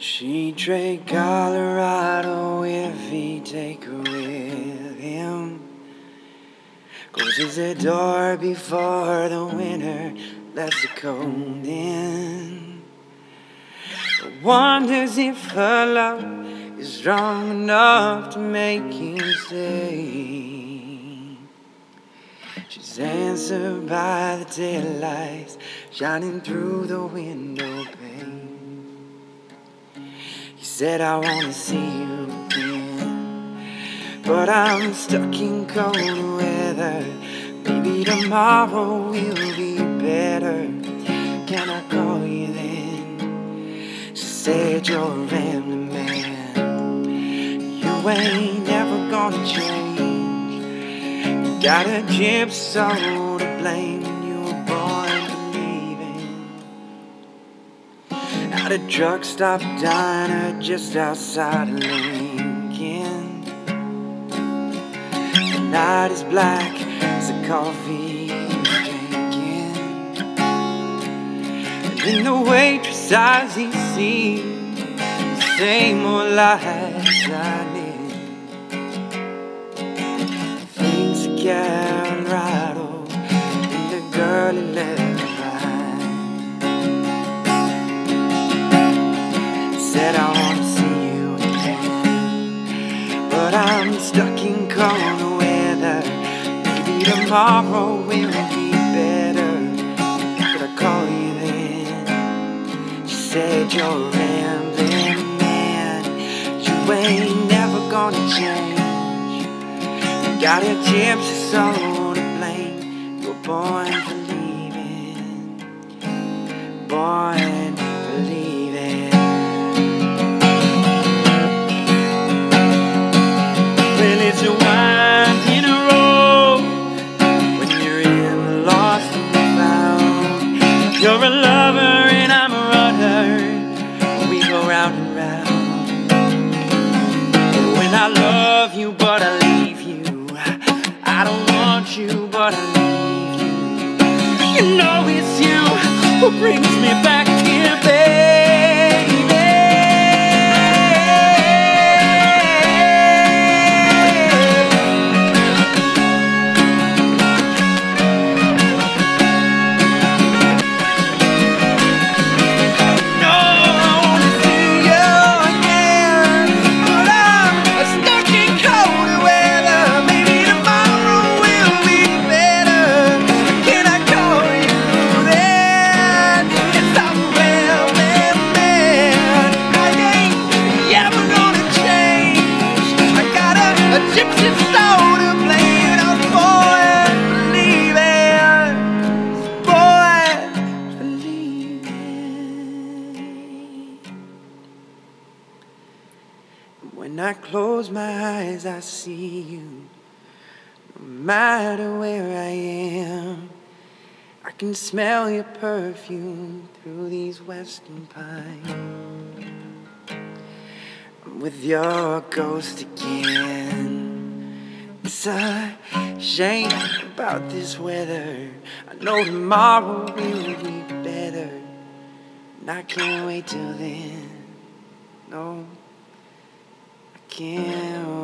She'd trade Colorado if he'd take her with him. Closes the door before the winter lets the cold in. Wonders if her love is strong enough to make him stay. She's answered by the taillights shining through the window pane. Said, I wanna see you again, but I'm stuck in cold weather. Maybe tomorrow will be better. Can I call you then? She said, You're a rambling man you ain't never gonna change. You got a gypsy to blame At a truck stop diner just outside of Lincoln. The night is black as the coffee drinking. And then the waitress eyes he sees the same old lies I need. Karen rattle Said I wanna see you again, but I'm stuck in cold weather. Maybe tomorrow will be better. Could I call you then? She said you're a rambling man. You ain't never gonna change. You got a gypsy soul to blame. You're born for leaving. Born You're a lover and I'm a runner. We go round and round. When I love you, but I leave you, I don't want you, but I need you. You know it's you who brings me back When I close my eyes, I see you. No matter where I am, I can smell your perfume through these western pines. I'm with your ghost again. It's a shame about this weather. I know tomorrow will be better. And I can't wait till then. No can't